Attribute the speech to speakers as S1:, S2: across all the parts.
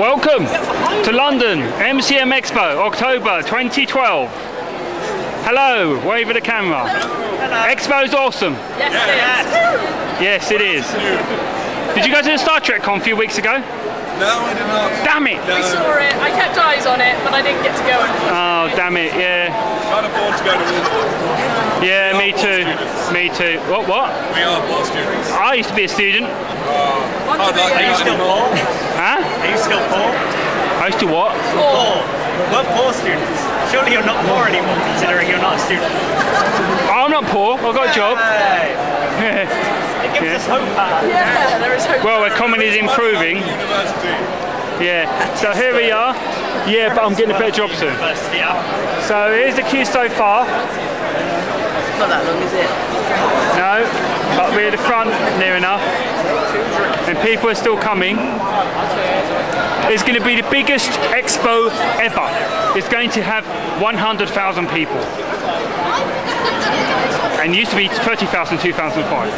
S1: Welcome to London MCM Expo, October 2012. Hello, wave at the camera. Expo's awesome.
S2: Yes, it is.
S1: Yes, it is. Did you go to the Star Trek con a few weeks ago?
S3: No, I did not.
S1: Damn it!
S2: We saw it. I kept eyes on it, but I didn't get to go.
S1: Oh, damn it, yeah.
S3: Can't afford to go to Lisbon.
S1: Yeah, me too. Me too. What, what?
S3: We are poor students.
S1: I used to be a student.
S3: Oh, I'd like
S4: Are you still poor?
S1: Huh?
S4: Are you still poor?
S1: I used to what?
S4: Poor. We're poor students. Surely you're not poor anymore considering you're not a student.
S1: I'm not poor. I've got a job.
S4: Hey, it gives
S1: Yeah.
S4: us hope. Pat.
S2: Yeah, there is hope.
S1: Well, economy is improving. Yeah. So here we are. Yeah, but I'm getting a better job soon. So here's the queue so far.
S5: Not that long, is it?
S1: No, but we're at the front near enough. And people are still coming. It's going to be the biggest expo ever. It's going to have 100,000 people. And used to be 30,000 in 2005.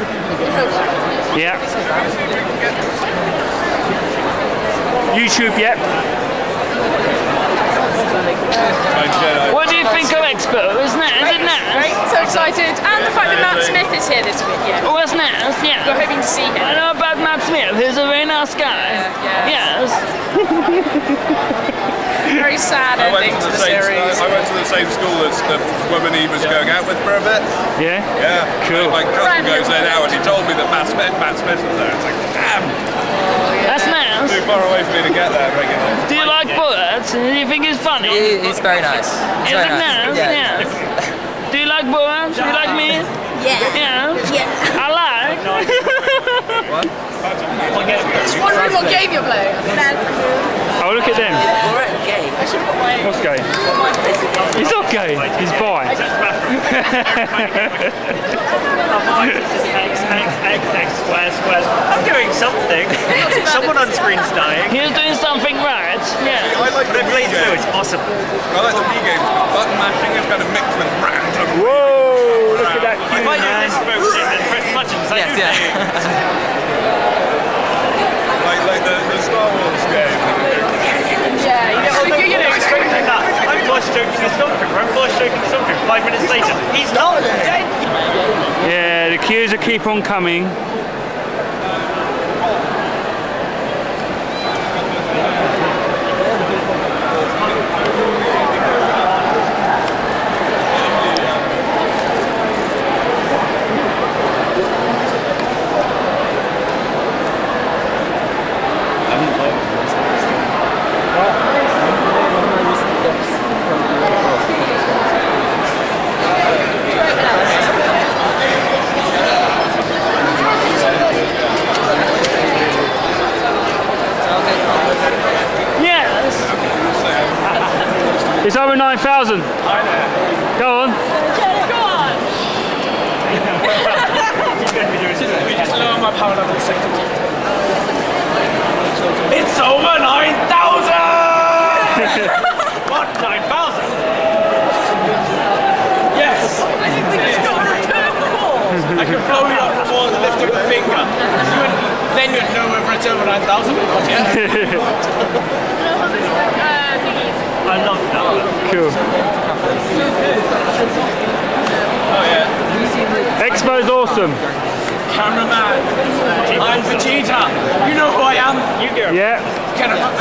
S1: Yeah. YouTube, yep.
S3: My
S1: What do you think of Expo? Isn't it? Isn't it?
S2: Great, so excited. And the fact that Matt Smith is here this week. Yeah,
S1: Oh, isn't it?
S2: we're hoping to see
S1: I
S2: him.
S1: know about Matt Smith, who's a very nice guy.
S2: Yeah,
S1: Yes.
S2: Very sad
S3: I went
S2: ending
S3: to
S2: to
S3: the
S2: the
S3: same.
S2: series.
S3: I went to the same school as the woman he was going out with for a bit.
S1: Yeah?
S3: Yeah.
S1: Cool.
S3: My cousin goes there now, and he told me that Matt Smith, Matt Smith was there. It's like, damn, oh,
S1: That's nice.
S3: too far away for me to get there regularly.
S1: Do you like bullets? Do you think it's funny?
S5: It, it's very nice. It's very nice.
S1: nice? Yeah. Do you like bullets? Do you like me?
S6: Yeah.
S1: Yeah.
S6: Yeah.
S1: I like.
S2: Just wondering what game you're playing.
S1: Oh, look at them.
S5: Alright, okay.
S1: What's gay? He's not gay. He's bi.
S4: I'm doing something. Someone on screen's dying.
S1: He's doing something right. Yeah.
S3: I like the
S4: But
S3: Wii
S4: please do, it's possible.
S3: I like the Wii games. Button mashing is kind of mixed with random.
S1: Whoa! Look at that
S4: If
S1: cute
S4: I do this motion and press buttons, I
S5: Yes,
S4: do
S5: yeah.
S3: Like, like the, the Star Wars game.
S2: Yeah, you know, you, you know,
S4: like that. I'm force choking a stormtrooper. I'm force choking a stormtrooper. Five minutes later, he's not dead.
S1: Yeah, the queues will keep on coming. Yes. It's over 9,000. Go on. Go on.
S4: It's over 9,000! what? 9,000? Yes! I can blow you up the wall and lift up a finger. You would, then you'd know whether it's over 9,000 or not, yeah? I love that.
S1: Cool.
S3: Oh yeah.
S1: Expo's awesome.
S4: Cameraman, I'm Vegeta. You know who I am? You go.
S1: Yeah.
S4: Can I I'm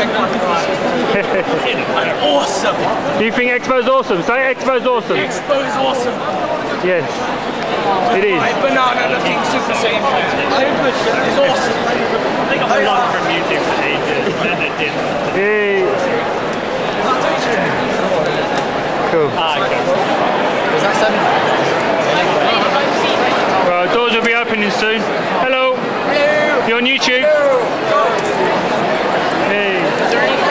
S4: awesome.
S1: Do you think Expo's awesome? Say Expo's awesome.
S4: Expo's awesome.
S1: Yes. It is.
S4: My banana looking Super Saiyan. It's awesome. I think I'm lost from music for ages, and it did.
S1: Hey. Cool.
S5: Ah, Was that seven?
S1: Well, doors will be opening soon. Hello. Hello. You're on YouTube. Hey.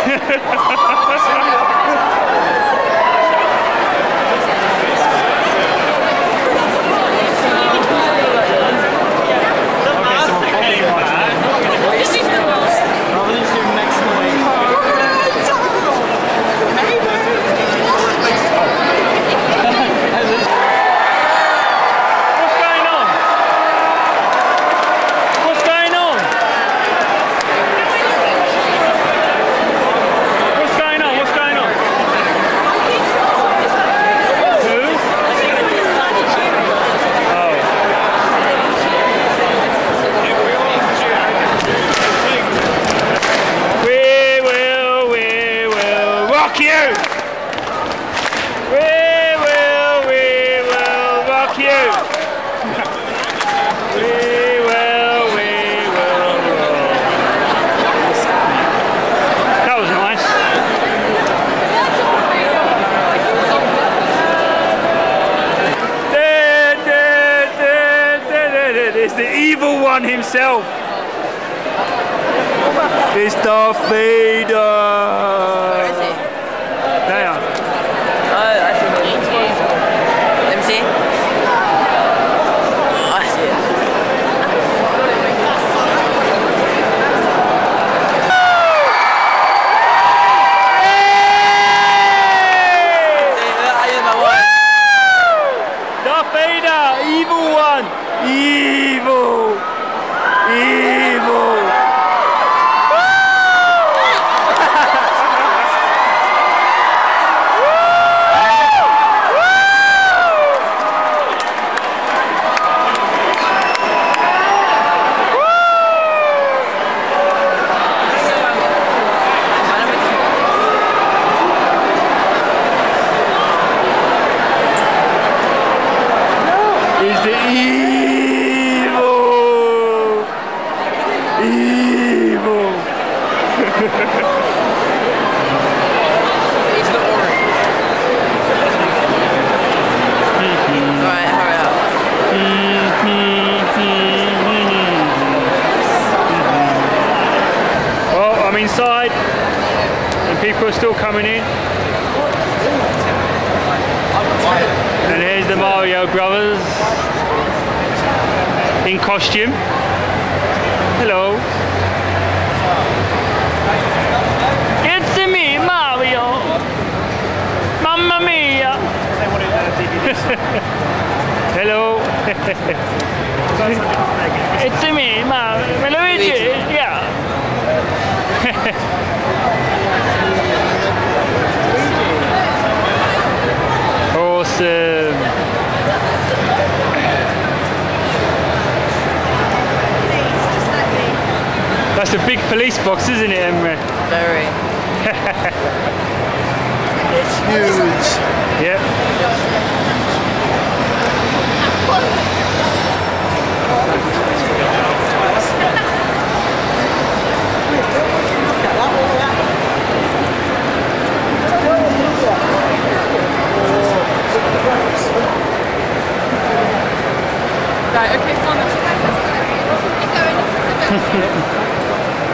S1: Yeah.
S4: of the the
S1: Mario Brothers in costume. Hello. It's me, Mario. Mamma mia. Hello. it's me, Mario. Luigi. Yeah. Oh, awesome. That's a big police box, isn't it, Emre?
S5: Very.
S1: it's huge. Yep.
S2: Right, okay,
S1: so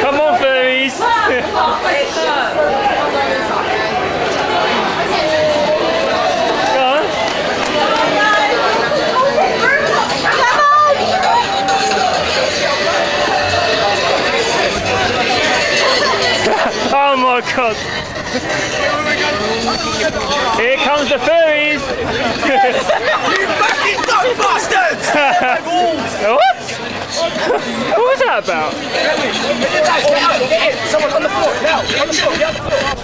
S1: Come on, furries. Oh my god. Here comes the furries.
S6: Fucking dumb bastards!
S1: what? What was that about?
S6: Someone on the floor, now, on the floor, get on the floor.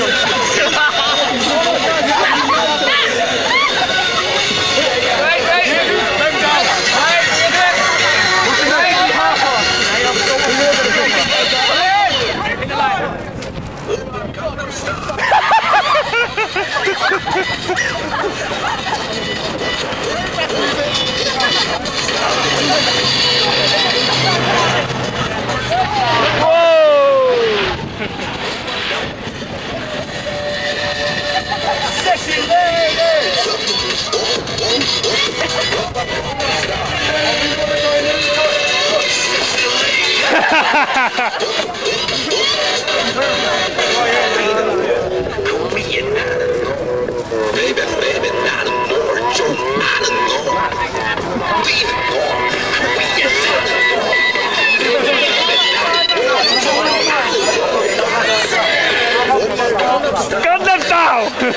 S1: Whoa!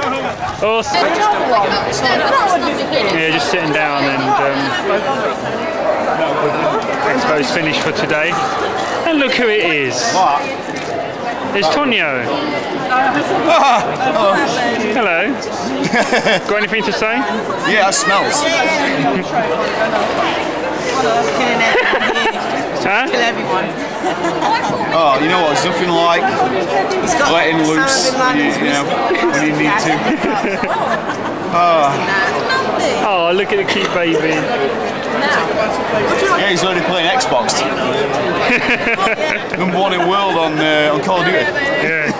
S1: awesome. Yeah, just sitting down and um, Expo's finished for today. And look who it is.
S6: What?
S1: It's Tonio. Hello. Got anything to say?
S6: Yeah, that smells.
S1: Huh?
S5: everyone.
S6: Oh, you know what? There's nothing like letting loose, you, you know, when you need to.
S1: Oh, look at the cute baby.
S6: Yeah, he's already playing Xbox. Number one in the world on uh, on Call of Duty.
S1: Yeah.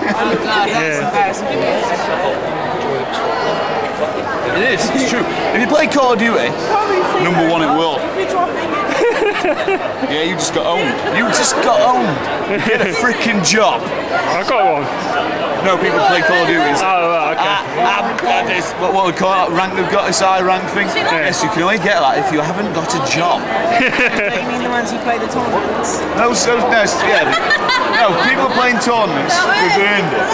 S6: It is. It's true. If you play Call of Duty, number one in the world. Yeah, you just got owned. You just got owned. Get a freaking job.
S1: I got one.
S6: No, people play Call of Duty. It's,
S1: Oh, right, okay.
S6: Ah, ah, this, what, what we call it, rank, they've got this high rank thing. Yes, you can only get that if you haven't got a job.
S5: You mean the ones who play the tournaments?
S6: No, so, no, s- yeah, no, people are playing tournaments, we've earned it.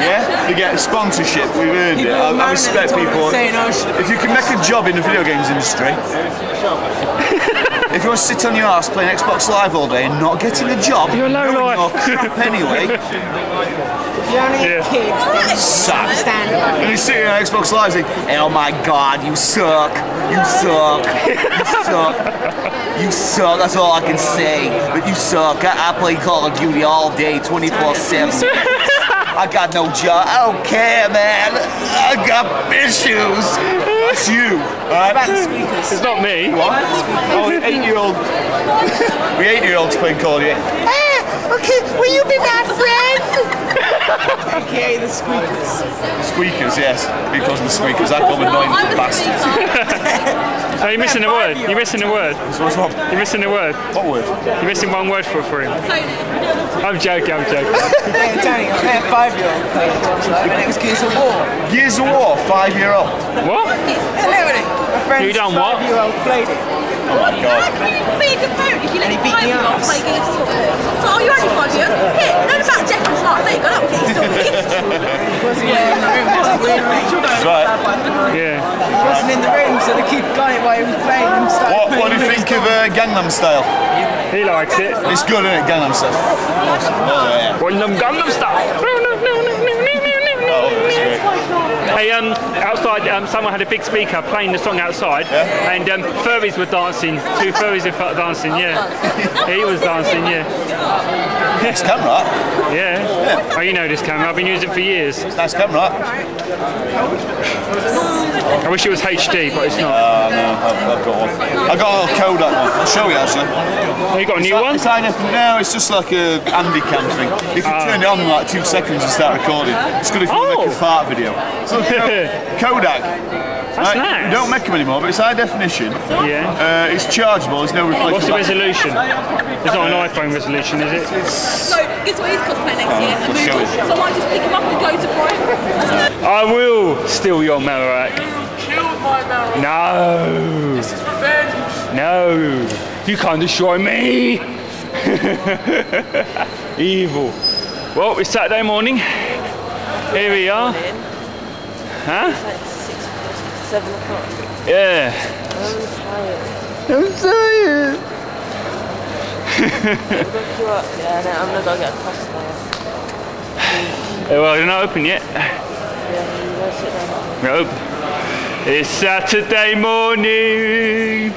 S6: Yeah, they get a sponsorship, we've earned it. I, I respect people.
S5: Saying, oh,
S6: If you can make a job in the video games industry, if you want to sit on your ass playing Xbox Live all day and not getting a job,
S1: You're low
S6: knowing
S1: life.
S6: you're crap anyway,
S5: you're only
S1: Yeah.
S5: a kid, then it's
S6: suck. And you sit here on Xbox Live saying, oh my god, you suck, you suck, you suck, you suck, that's all I can say. But you suck. I, I play Call of Duty all day, 24 7. I got no job. I don't care, man. I got issues. That's you,
S5: About the
S6: alright?
S5: squeakers.
S1: It's not me.
S6: What? Oh, eight year old. we eight year olds playing Call of Duty.
S5: Ah, okay, will you be my friend? AKA the squeakers.
S6: Squeakers, yes. Because of the squeakers. I call them annoying bastards.
S1: Are you're missing a word. You're missing a word.
S6: What's wrong?
S1: You're missing a word.
S6: What word?
S1: You're missing one word for for him. I'm joking. I'm joking.
S5: Hey, Tony, I had a five-year-old playing Fortnite, and it was Gears of War.
S6: Gears of War, five year old.
S1: What?
S5: Literally, my friend's
S1: You done what?
S5: five-year-old played it.
S6: Oh my god.
S2: How can you be a good parent if you let
S5: he
S2: your
S5: beat me
S2: five-year-old
S5: ass.
S2: play Gears of War? So, oh, you're only five years? Here, learn about Jeffrey's life. There you go, that'll get you sorted.
S5: Wasn't in the room, wasn't in the room.
S6: Right.
S1: Yeah.
S5: He wasn't in the room, so the kid got it while he was playing and started
S6: What, what do you
S5: playing
S6: think of uh, Gangnam Style?
S1: He likes it.
S6: It's good, isn't it? Gangnam Style. Oh, yeah.
S1: Gangnam style.
S6: Oh.
S1: Hey, um, outside, um, someone had a big speaker playing the song outside, and um, furries were dancing. Two furries were dancing. Yeah, he was dancing. Yeah,
S6: Nice camera.
S1: yeah. Oh, you know this camera. I've been using it for years.
S6: Nice camera.
S1: I wish it was HD, but it's not.
S6: Oh, no, I've, I've got one. I got a little Kodak one. I'll show you actually.
S1: Oh, you got a new one?
S6: It's high def- no, it's just like a Handycam thing. You can turn it on in like two seconds and start recording. It's good if you
S1: Oh.
S6: make a fart video. So, you know, Kodak.
S1: That's
S6: right,
S1: nice.
S6: We don't make them anymore, but it's high definition.
S1: Yeah.
S6: Uh, it's chargeable. There's no replacement.
S1: What's the resolution? It's not an iPhone resolution, is it?
S2: So, guess what he's cosplay next year?
S6: let's show it.
S2: So I might just pick him up and go to Brighton.
S1: I will steal your Marowak. You killed my Marak. No. This is revenge. No. You can't destroy me. Evil. Well, it's Saturday morning. Here we are. Huh?
S7: Seven o'clock.
S1: Yeah.
S7: I'm tired.
S1: I'm tired.
S7: Look you up, yeah, I'm gonna go get a pasta.
S1: Well, they're not open yet.
S7: Yeah, you go sit down.
S1: They're. It's Saturday morning.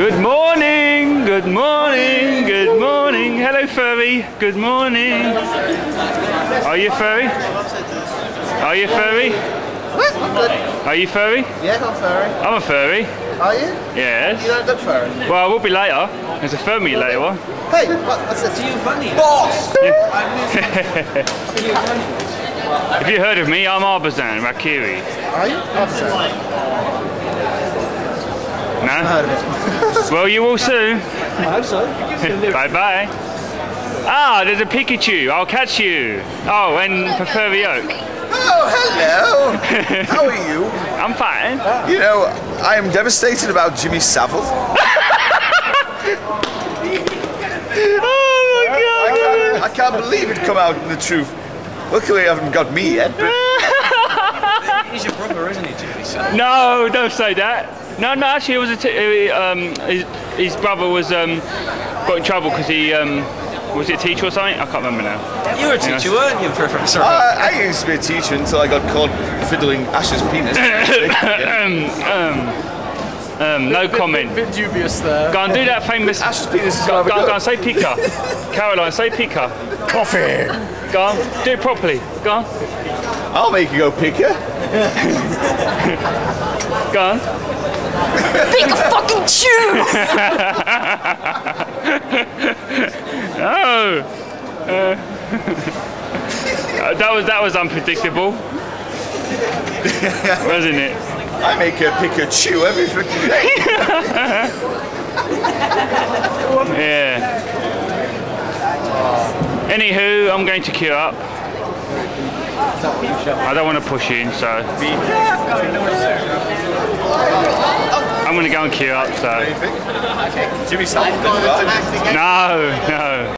S1: Good morning, good morning, good morning. Hello, furry. Good morning. Are you furry? Are you furry? Are you furry?
S8: Yeah, I'm furry.
S1: I'm a furry.
S8: Are you?
S1: Yes.
S8: You don't look furry.
S1: Well, I will be later. There's a furry later on.
S8: Hey, what, what's this? You funny. Boss!
S1: Have you heard of me? I'm Arbazan Rakiri.
S8: Are you? Sorry.
S1: No?
S8: heard of it.
S1: Well, you will soon.
S8: I hope so.
S1: bye bye. Ah, there's a Pikachu. I'll catch you. Oh, and for Furry Oak.
S9: Oh, hello. How are you?
S1: I'm fine.
S9: You know, I am devastated about Jimmy Savile.
S1: Oh my
S9: I can't, I can't believe it come out in the truth. Luckily, I haven't got me yet, but
S4: He's your brother, isn't he, Jimmy?
S1: god. No, don't say that. No, no, actually, it was a t- uh, um, his, his brother was um, got in trouble because he um, was he a teacher or something? I can't remember now.
S4: You were a teacher, weren't you, Professor?
S9: I, I used to be a teacher until I got caught fiddling Ash's penis.
S1: um, um, um, no comment.
S8: Bit dubious there.
S1: Go and do that famous.
S9: Ash's penis is
S1: Go, go, go and say pika. Caroline, say pika.
S9: Coffee.
S1: Go on, do it properly. Go on,
S9: I'll make you go pick her.
S1: go on.
S2: Pick a fucking chew!
S1: Oh. Uh, that was that was unpredictable, wasn't it?
S9: I make her pick her chew every freaking day.
S1: Yeah. Anywho, I'm going to queue up. I don't want to push in, so I'm going to go and queue up. So
S9: Jimmy Savile.
S1: no, no.